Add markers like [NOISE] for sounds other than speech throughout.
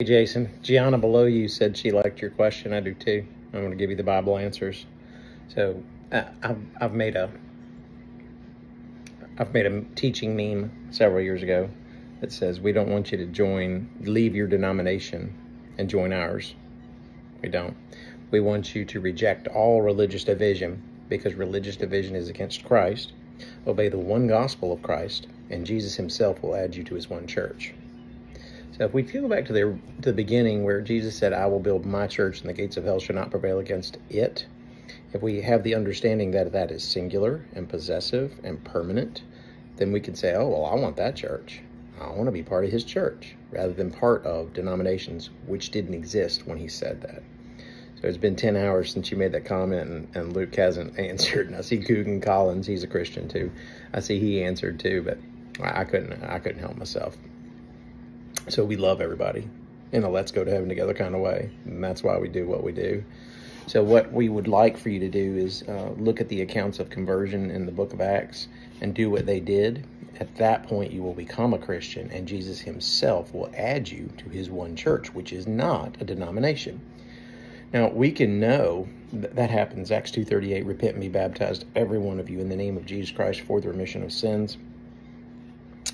Hey, Jason. Gianna below you said she liked your question. I do too. I'm going to give you the Bible answers. So uh, I've, I've made a I've made a teaching meme several years ago that says we don't want you to join, leave your denomination and join ours. We don't. We want you to reject all religious division because religious division is against Christ. Obey the one gospel of Christ, and Jesus himself will add you to his one church. So if we go back to the, to the beginning where Jesus said, I will build my church and the gates of hell shall not prevail against it, if we have the understanding that that is singular and possessive and permanent, then we can say, oh, well, I want that church. I want to be part of his church rather than part of denominations which didn't exist when he said that. So it's been 10 hours since you made that comment and, and Luke hasn't [LAUGHS] answered. And I see Coogan Collins, he's a Christian too. I see he answered too, but I couldn't, I couldn't help myself. So we love everybody in a let's go to heaven together kind of way. And that's why we do what we do. So what we would like for you to do is uh, look at the accounts of conversion in the book of Acts and do what they did. At that point, you will become a Christian and Jesus himself will add you to his one church, which is not a denomination. Now, we can know that, that happens. Acts 2.38, repent and be baptized, every one of you, in the name of Jesus Christ for the remission of sins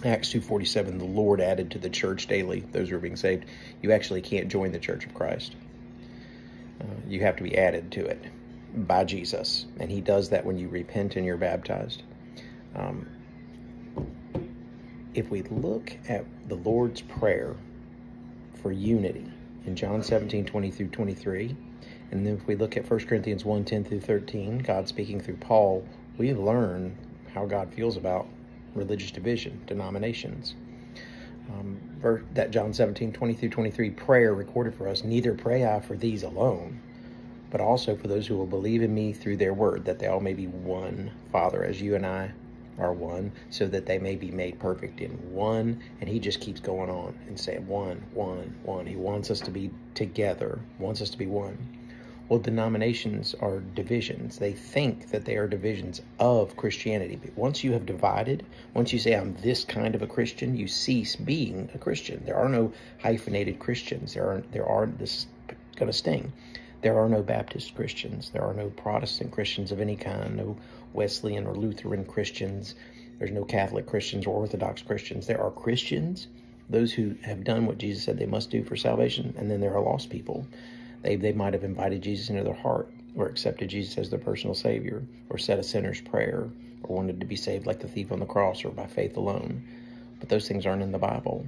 Acts 2.47, the Lord added to the church daily those who are being saved. You actually can't join the church of Christ. Uh, you have to be added to it by Jesus. And he does that when you repent and you're baptized. Um, if we look at the Lord's Prayer for unity in John 17, 20 through 23, and then if we look at 1 Corinthians 1, 10 through 13, God speaking through Paul, we learn how God feels about religious division, denominations. Um, that John 17, 20 through 23 prayer recorded for us, neither pray I for these alone, but also for those who will believe in me through their word, that they all may be one, Father, as you and I are one, so that they may be made perfect in one. And he just keeps going on and saying one, one, one. He wants us to be together, wants us to be one. Well, denominations are divisions. They think that they are divisions of Christianity. But once you have divided, once you say, I'm this kind of a Christian, you cease being a Christian. There are no hyphenated Christians. There aren't, there are this is going to sting. There are no Baptist Christians. There are no Protestant Christians of any kind, no Wesleyan or Lutheran Christians. There's no Catholic Christians or Orthodox Christians. There are Christians, those who have done what Jesus said they must do for salvation, and then there are lost people they, they might have invited Jesus into their heart or accepted Jesus as their personal Savior or said a sinner's prayer or wanted to be saved like the thief on the cross or by faith alone. But those things aren't in the Bible.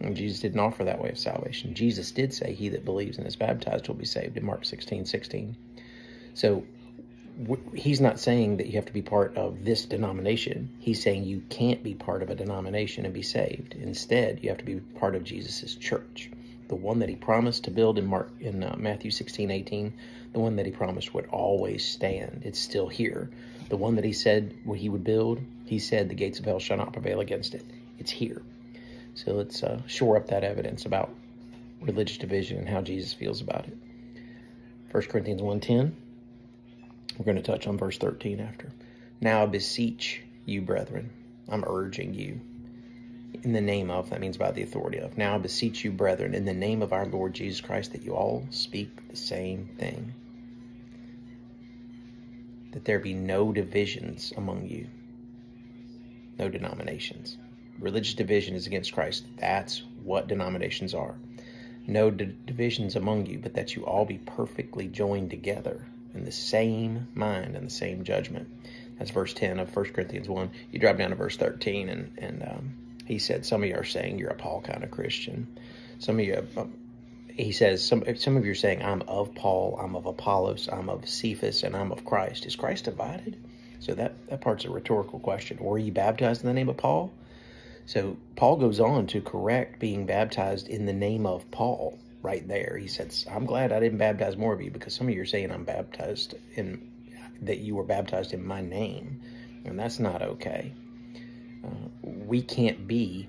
And Jesus didn't offer that way of salvation. Jesus did say, He that believes and is baptized will be saved in Mark 16 16. So he's not saying that you have to be part of this denomination. He's saying you can't be part of a denomination and be saved. Instead, you have to be part of Jesus' church the one that he promised to build in Mark in uh, Matthew 16, 18, the one that he promised would always stand. It's still here. The one that he said what he would build, he said the gates of hell shall not prevail against it. It's here. So let's uh, shore up that evidence about religious division and how Jesus feels about it. 1 Corinthians 1.10, we're going to touch on verse 13 after. Now I beseech you, brethren, I'm urging you, in the name of, that means by the authority of. Now I beseech you, brethren, in the name of our Lord Jesus Christ, that you all speak the same thing. That there be no divisions among you, no denominations. Religious division is against Christ. That's what denominations are. No divisions among you, but that you all be perfectly joined together in the same mind and the same judgment. That's verse 10 of 1 Corinthians 1. You drop down to verse 13 and, and um, he said, some of you are saying you're a Paul kind of Christian. Some of you, he says, some, some of you are saying, I'm of Paul, I'm of Apollos, I'm of Cephas, and I'm of Christ. Is Christ divided? So that, that part's a rhetorical question. Were you baptized in the name of Paul? So Paul goes on to correct being baptized in the name of Paul right there. He says, I'm glad I didn't baptize more of you because some of you are saying I'm baptized in, that you were baptized in my name. And that's not okay. We can't be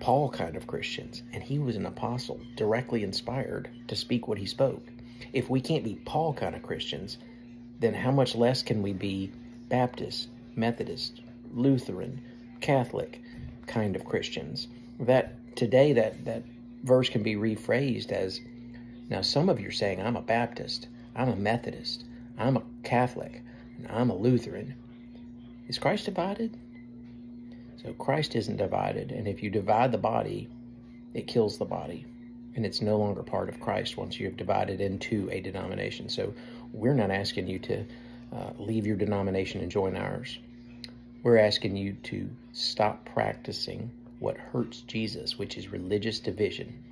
Paul kind of Christians. And he was an apostle, directly inspired to speak what he spoke. If we can't be Paul kind of Christians, then how much less can we be Baptist, Methodist, Lutheran, Catholic kind of Christians? That today that that verse can be rephrased as now, some of you are saying, I'm a Baptist, I'm a Methodist, I'm a Catholic, I'm a Lutheran. Is Christ divided? So Christ isn't divided, and if you divide the body, it kills the body, and it's no longer part of Christ once you have divided into a denomination. So we're not asking you to uh, leave your denomination and join ours. We're asking you to stop practicing what hurts Jesus, which is religious division.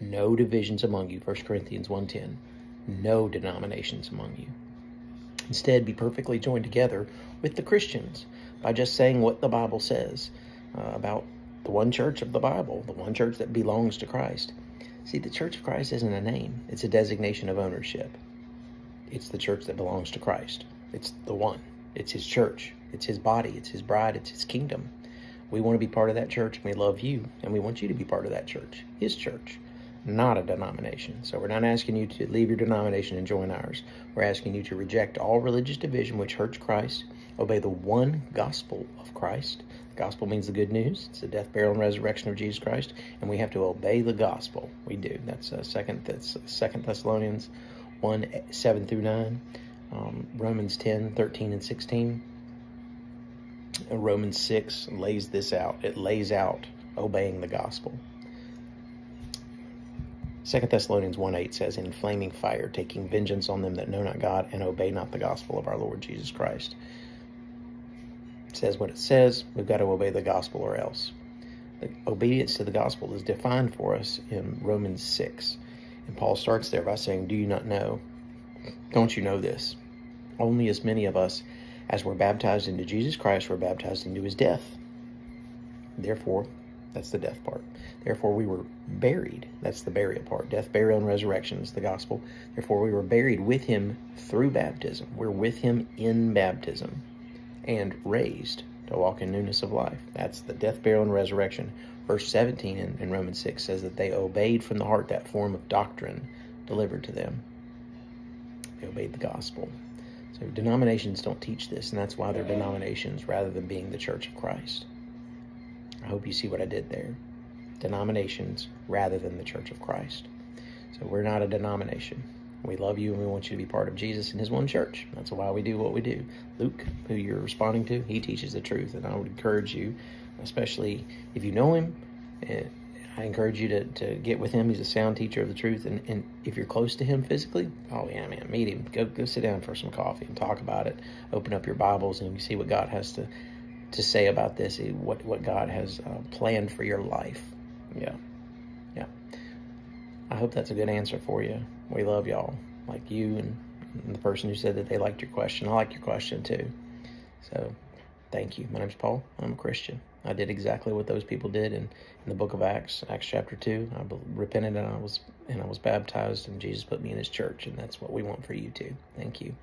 No divisions among you, 1 Corinthians 1.10. No denominations among you. Instead, be perfectly joined together with the Christians by just saying what the Bible says uh, about the one church of the Bible, the one church that belongs to Christ. See, the Church of Christ isn't a name, it's a designation of ownership. It's the church that belongs to Christ. It's the one. It's his church. It's his body. It's his bride. It's his kingdom. We want to be part of that church, and we love you, and we want you to be part of that church, his church, not a denomination. So we're not asking you to leave your denomination and join ours. We're asking you to reject all religious division which hurts Christ, obey the one gospel of Christ. The gospel means the good news. It's the death, burial, and resurrection of Jesus Christ, and we have to obey the gospel. We do. That's uh, second. That's Second Thessalonians one seven through nine, um, Romans 10, 13, and sixteen. Romans 6 lays this out. It lays out obeying the gospel. 2 Thessalonians 1 8 says, In flaming fire, taking vengeance on them that know not God and obey not the gospel of our Lord Jesus Christ. It says what it says. We've got to obey the gospel or else. The obedience to the gospel is defined for us in Romans 6. And Paul starts there by saying, Do you not know? Don't you know this? Only as many of us as were baptized into Jesus Christ were baptized into his death. Therefore, that's the death part. Therefore, we were buried. That's the burial part. Death, burial, and resurrection is the gospel. Therefore, we were buried with him through baptism. We're with him in baptism and raised to walk in newness of life. That's the death, burial, and resurrection. Verse 17 in, in Romans 6 says that they obeyed from the heart that form of doctrine delivered to them. They obeyed the gospel. So denominations don't teach this, and that's why they're denominations rather than being the church of Christ. I hope you see what I did there. Denominations rather than the church of Christ. So we're not a denomination. We love you and we want you to be part of Jesus and his one church. That's why we do what we do. Luke, who you're responding to, he teaches the truth. And I would encourage you, especially if you know him, eh, I encourage you to, to get with him. He's a sound teacher of the truth. And, and if you're close to him physically, oh yeah, man, meet him. Go go sit down for some coffee and talk about it. Open up your Bibles and see what God has to to say about this. What what God has uh, planned for your life. Yeah, yeah. I hope that's a good answer for you. We love y'all, like you and, and the person who said that they liked your question. I like your question too. So, thank you. My name's Paul. I'm a Christian. I did exactly what those people did in, in the book of Acts, Acts chapter two. I repented and I was and I was baptized, and Jesus put me in His church, and that's what we want for you too. Thank you.